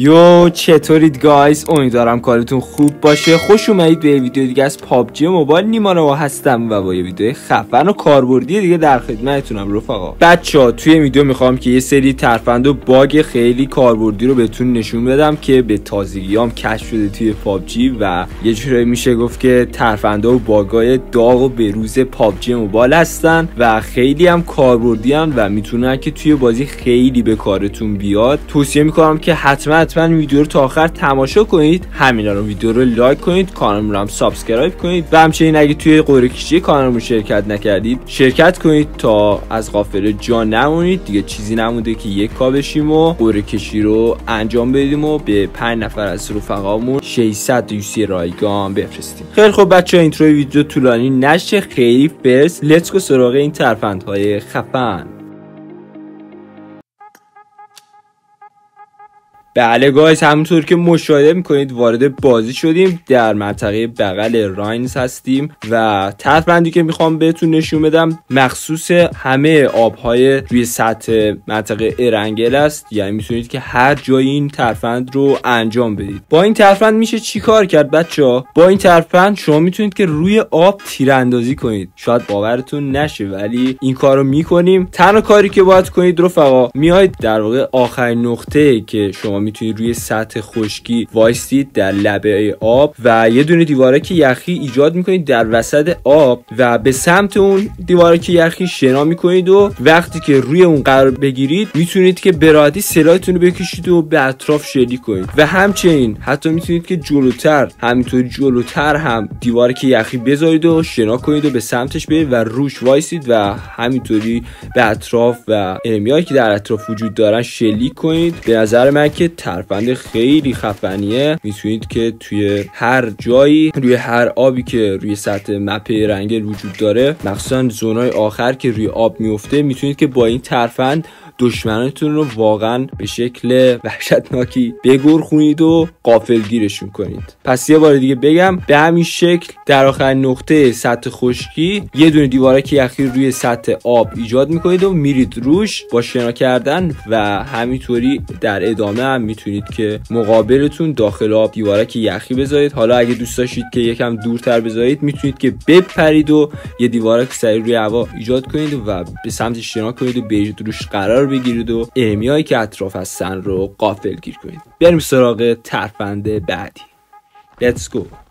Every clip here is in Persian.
yo چطورید guys؟ امیدوارم کارتون خوب باشه. خوش اومدید به ویدیو دیگه از پابجی موبایل. نیما هستم و با یه ویدیو خفن و کاربردی دیگه در خدمتتونم رفقا. بچه ها توی ویدیو می‌خوام که یه سری ترفند و باگ خیلی کاربردی رو بهتون نشون بدم که به تازگیام کشف شده توی پابجی و یه جوری میشه گفت که ترفنده و باگای داغ و بروز پابجی موبایل هستن و خیلی هم کاربردی و می‌تونن که توی بازی خیلی به کارتون بیاد. توصیه می‌کنم که حتما حتما ویدیو رو تا آخر تماشا کنید. همینا رو ویدیو رو لایک کنید کانال رو هم subscribe کنید. و همچنین اگه توی قرعه کشی کانال شرکت نکردید شرکت کنید تا از قافله جا نمونید. دیگه چیزی نمونده که یک K بشیم و قرعه کشی رو انجام بدیم و به 5 نفر از رفقامون 600 UC رایگان بفرستیم. خیلی خب بچه intro ویدیو طولانی نشه. خیلی fast let's سراغ این ترفندهای خفن. بله guys همونطور که مشاهده می‌کنید وارد بازی شدیم. در منطقه بغل Ruins هستیم و ترفندی که می‌خوام بهتون نشون بدم مخصوص همه آبهای روی سطح منطقه ارنگل است. یعنی می‌تونید که هر جایی این ترفند رو انجام بدید. با این ترفند میشه چیکار کرد بچه ها؟ با این ترفند شما می‌تونید که روی آب تیراندازی کنید. شاید باورتون نشه ولی این کار رو می‌کنیم. تنها کاری که باید کنید رفقا میاید در واقع آخرین نقطه که شما می‌تونید روی سطح خشکی وایستید در لبه آب و یه دونه دیوارک یخی ایجاد می‌کنید در وسط آب و به سمت اون دیوارک یخی شنا می‌کنید و وقتی که روی اون قرار بگیرید می‌تونید که به راحتی سلاحتون رو بکشید و به اطراف شلیک کنید. و همچنین حتی می‌تونید که جلوتر همینطوری جلوتر هم دیوارک یخی بذارید و شنا کنید و به سمتش برید و روش وایسید و همینطوری به اطراف و انمیایی که در اطراف وجود دارن شلیک کنید. به نظر من که ترفند خیلی خفنیه. می‌تونید که توی هر جایی روی هر آبی که روی سطح مپ رنگل وجود داره مخصوصا زونای آخر که روی آب میفته می‌تونید که با این ترفند دشمنتون رو واقعا به شکل وحشتناکی بگرخونید و گیرشون کنید. پس یه بار دیگه بگم به همین شکل در آخر نقطه سطح خشکی یه دونه دیوارک یخی روی سطح آب ایجاد می‌کنید و میرید روش با شنا کردن و همینطوری در ادامه می‌تونید که مقابلتون داخل آب دیوارک یخی بذارید. حالا اگه دوست داشتید که یکم دورتر بذارید می‌تونید که بپرید و یه دیوارک سری روی هوا ایجاد کنید و به سمت شنا کنید و برید روش قرار بگیرید و هایی که اطراف هستن رو قافل گیر کنید. بریم سراغ ترفند بعدی. Let's go.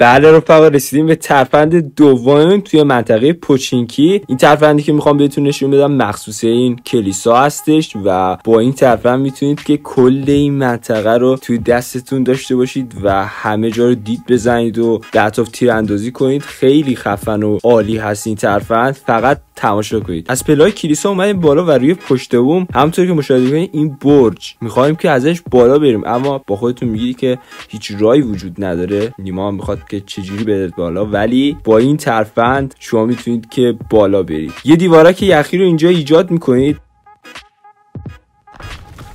بله رفقا رسیدیم به ترفند دوم توی منطقه پوچینکی. این ترفندی که می‌خوام بهتون نشون بدم مخصوص این کلیسا هستش و با این ترفند می‌تونید که کل این منطقه رو توی دستتون داشته باشید و همه جا رو دید بزنید و اطراف تیراندازی کنید. خیلی خفن و عالی هست این ترفند. فقط تماشا کنید. از پلای کلیسا اومدیم بالا و روی پشت بوم همونطور که مشاهده کنید این برج. می‌خوایم که ازش بالا بریم. اما با خودتون میگید که هیچ رای وجود نداره. نیما می‌خواد که چجوری برید بالا. ولی با این ترفند شما می‌تونید که بالا برید. یه دیوارک یخی رو اینجا ایجاد می‌کنید.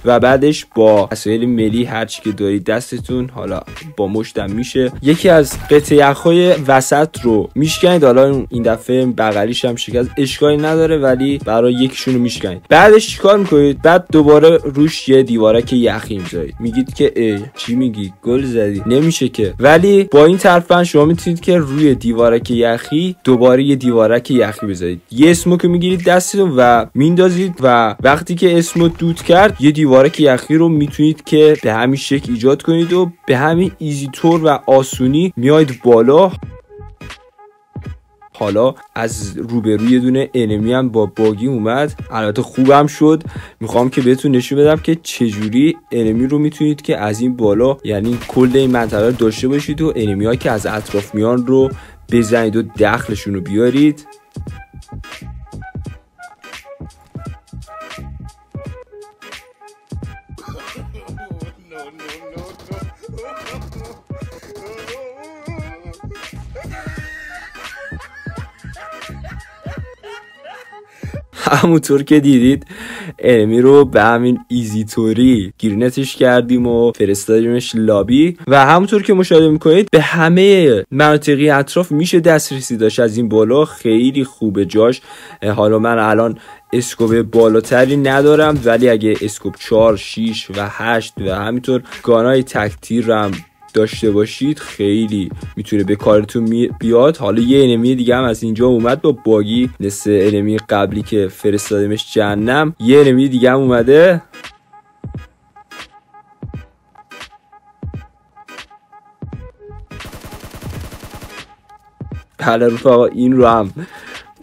و بعدش با وسایل ملی هرچی که دارید دستتون حالا با مشتم میشه. یکی از قطعه یخهای وسط رو میشکنید. حالا این دفعه بغلیش هم شکست. اشکالی نداره ولی برای یکیشون رو میشکنید. بعدش چیکار می‌کنید؟ بعد دوباره روش یه دیوارک یخی می‌ذارید. میگید که ای چی میگی؟ گل زدی. نمیشه که. ولی با این طرفن شما می‌تونید که روی دیوارک یخی دوباره یه دیوارک یخی بذارید. یه اسمو که می‌گیرید دستتون و میندازید و وقتی که اسمو دود کرد یه دیوار دیوارک یخی رو می‌تونید که به همین شکل ایجاد کنید و به همین easy طور و آسونی میاید بالا. حالا از روبروی دونه enemy هم با buggy اومد. البته خوبم شد. می‌خوام که بهتون نشون بدم که چجوری enemy رو می‌تونید که از این بالا یعنی کل این منطقه داشته باشید و enemy که از اطراف میان رو بزنید و دخلشون رو بیارید. همونطور که دیدید enemy رو به همین easy طوری grenade ش کردیم و فرستادیمش لابی. و همونطور که مشاهده می‌کنید به همه مناطقی اطراف میشه دسترسی داشت. از این بالا خیلی خوبه جاش. حالا من الان scope بالاتری ندارم ولی اگه scope 4 6 و 8 و همینطور gun ای تکتیر هم داشته باشید خیلی می‌تونه به کارتون بیاد. حالا یه enemy دیگه هم از اینجا اومد با buggy مثل enemy قبلی که فرستادمش جهنم. یه enemy دیگه هم اومده. بله رفقا این رو هم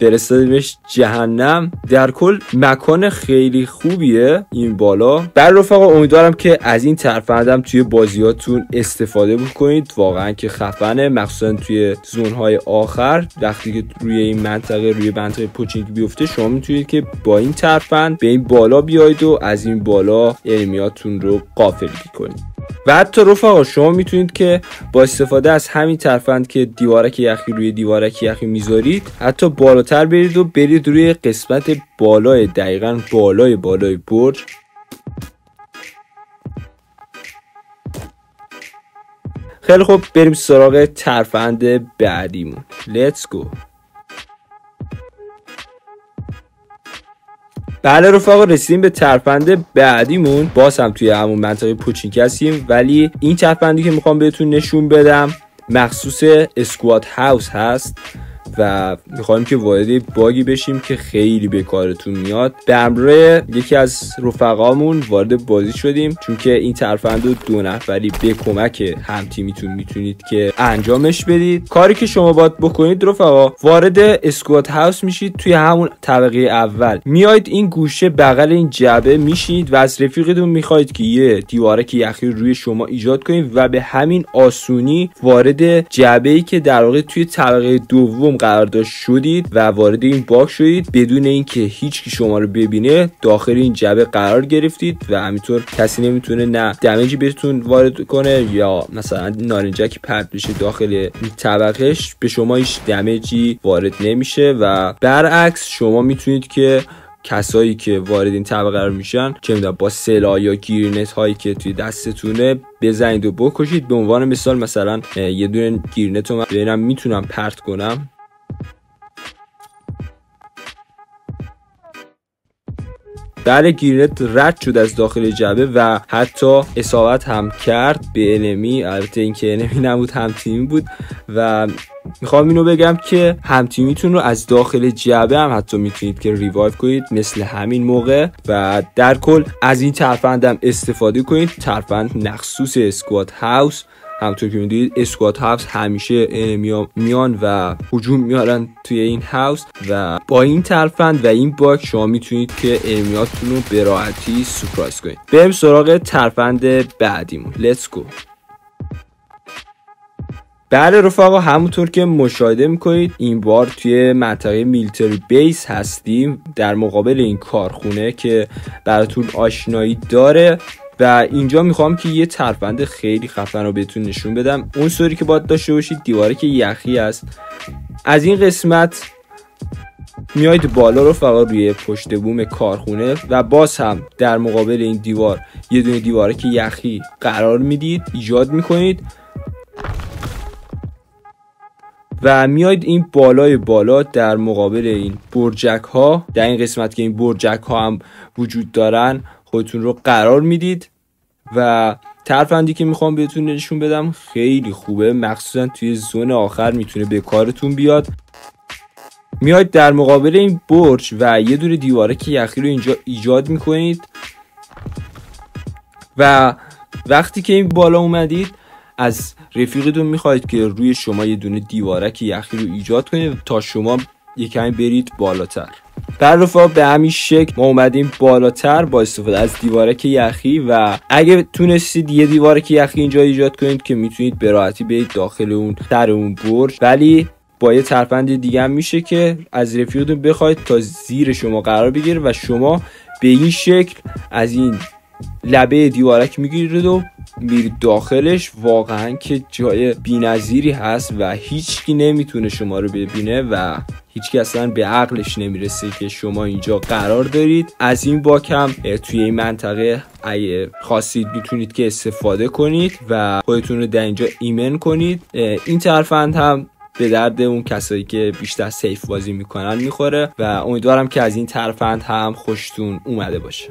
فرستادیمش جهنم. در کل مکان خیلی خوبیه این بالا. بر رفقا امیدوارم که از این ترفندم توی بازیاتون استفاده بکنید. واقعا که خفنه مخصوصا توی زونهای آخر. وقتی که روی این منطقه روی منطقه پوچینگ بیفته شما می‌تونید که با این ترفند به این بالا بیاید و از این بالا انمیاتون رو قافلگی کنید و حتی رفقا شما می‌تونید که با استفاده از همین ترفند که دیوارک یخی روی دیوارک یخی می‌ذارید حتی بالاتر برید و برید روی قسمت بالای دقیقا بالای بالای برج. خیلی خوب بریم سراغ ترفند بعدیمون. Let's go. بله رفقا رسیدیم به ترفند بعدیمون. باز هم توی همون منطقه پوچینک هستیم ولی این ترفندی که می‌خوام بهتون نشون بدم مخصوص squad house هست. و می‌خوایم که وارد باگی بشیم که خیلی به کارتون میاد. به یکی از رفقامون وارد بازی شدیم چون که این ترفند رو دو نفری به کمک هم تیمیتون می‌تونید که انجامش بدید. کاری که شما باید بکنید رفقا وارد squad house میشید توی همون طبقه اول. میاید این گوشه بغل این جعبه میشید و از رفیقتون می‌خواید که یه دیواره یخی روی شما ایجاد کنید و به همین آسونی وارد جعبه ای که در واقع توی طبقه دوم قرارداد شدید و وارد این باگ شدید. بدون اینکه هیچ کی شما رو ببینه داخل این جعبه قرار گرفتید و همینطور کسی نمی‌تونه نه دمیجی بهتون وارد کنه یا مثلا نارنجکی پرت بشه داخل طبقش به شما هیچ دمیجی وارد نمیشه و برعکس شما می‌تونید که کسایی که وارد این طبقه قرار میشن چه می‌دونم با سلاح یا گیرنت هایی که توی دستتونه بزنید و بکشید. به عنوان مثال مثلا یه دونه گیرنت رو من می‌تونم پرت کنم. بعد grenade رد شد از داخل جعبه و حتی اصابت هم کرد. به enemy البته اینکه enemy نبود هم تیمی بود. و می‌خوام اینو بگم که همتیمیتون رو از داخل جعبه هم حتی می‌تونید که revive کنید مثل همین موقع. و در کل از این ترفندم استفاده کنید. ترفند مخصوص squad house همطور که می‌دونید squad house همیشه میان و هجوم میارن توی این house و با این ترفند و این باگ شما می‌تونید که enemy اتون رو به راحتی surprise کنید. بریم سراغ ترفند بعدیمون. Let's go بله رفقا همونطور که مشاهده می‌کنید این بار توی منطقه Military Base هستیم. در مقابل این کارخونه که براتون آشنایی داره و اینجا می‌خوام که یه ترفند خیلی خفن رو بهتون نشون بدم. اون سوری که باید داشته باشید دیواره که یخی است. از این قسمت میاید بالا رو فقط روی پشت بوم کارخونه و باز هم در مقابل این دیوار یه دونه دیواره که یخی قرار می‌دید ایجاد می‌کنید. و میاید این بالای بالا در مقابل این برجک ها در این قسمت که این برجک ها هم وجود دارن خودتون رو قرار می‌دید. و ترفندی که می‌خوام بهتون نشون بدم خیلی خوبه. مخصوصا توی زون آخر می‌تونه به کارتون بیاد. میاید در مقابل این برج و یه دور دیواره که یخی رو اینجا ایجاد می‌کنید. و وقتی که این بالا اومدید از رفیقتون می‌خواهید که روی شما یه دونه دیوارک یخی رو ایجاد کنید تا شما یکمی برید بالاتر. در رفا به همین شکل ما اومدیم بالاتر با استفاده از دیوارک یخی و اگه تونستید یه دیوارک یخی اینجا ایجاد کنید که می‌تونید به راحتی برید داخل اون در اون برج. ولی با یه ترفند دیگه هم میشه که از رفیقتون بخواید تا زیر شما قرار بگیره و شما به این شکل از این لبه دیوارک می‌گیرید و میرید داخلش واقعا که جای بینظیری هست و هیچکی نمی‌تونه شما رو ببینه و هیچ اصلا به عقلش نمی‌رسه که شما اینجا قرار دارید. از این باکم توی این منطقه اگه خواستید می‌تونید که استفاده کنید و خودتون رو در اینجا ایمن کنید. این ترفند هم به درد اون کسایی که بیشتر safe بازی می‌کنن می‌خوره و امیدوارم که از این ترفند هم خوشتون اومده باشه.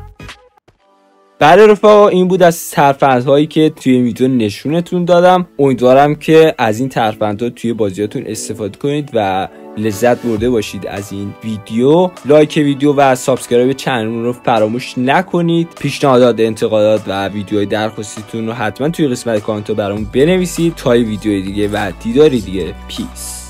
بله رفقا این بود از ترفندهایی که توی ویدیو نشونتون دادم. امیدوارم که از این ترفندها توی بازیاتون استفاده کنید و لذت برده باشید از این ویدیو. لایک ویدیو و subscribe channel رو فراموش نکنید. پیشنهادات انتقادات و ویدیوهای درخواستیتون رو حتما توی قسمت کامنت برامون بنویسید. تا ویدیو دیگه و دیداری دیگه. Peace